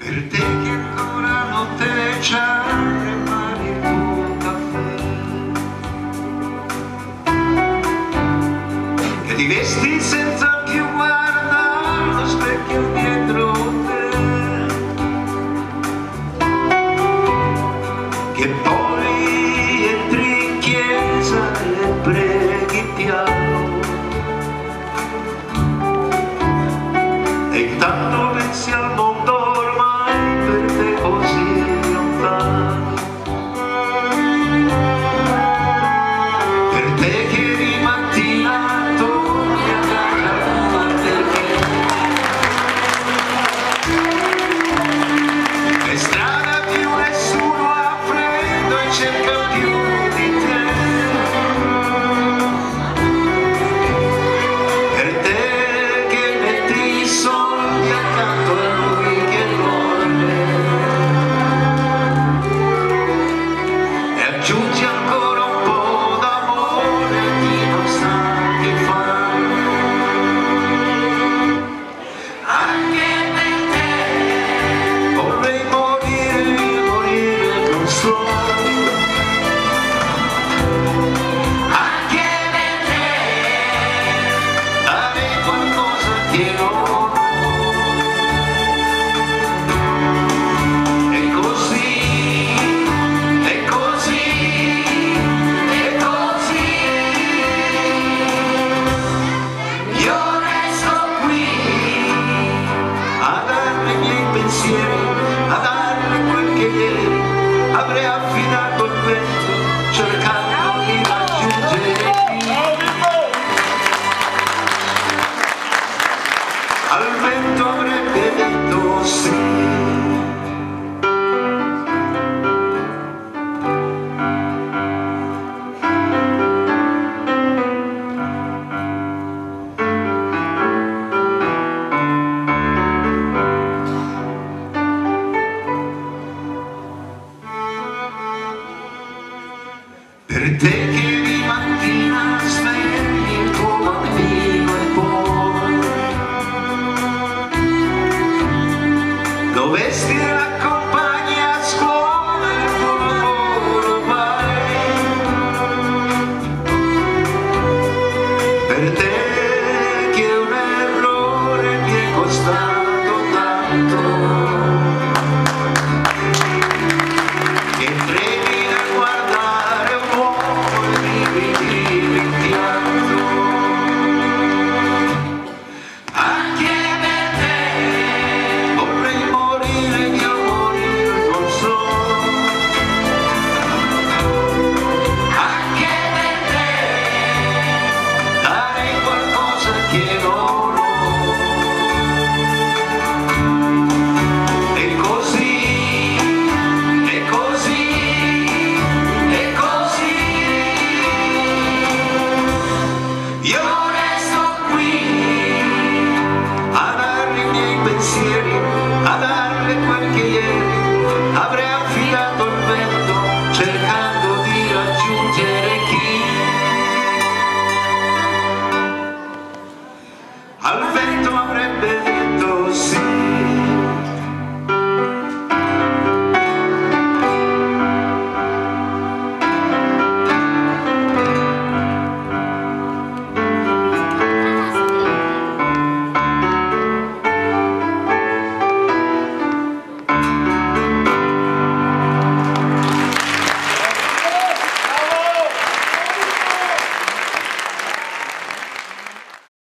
per te che ancora non te c'ha le mani il tuo caffè che ti vesti senza più guardare allo specchio al vento avrebbe detto sì. dovresti raccompagnare a scuola il tuo lavoro ormai per te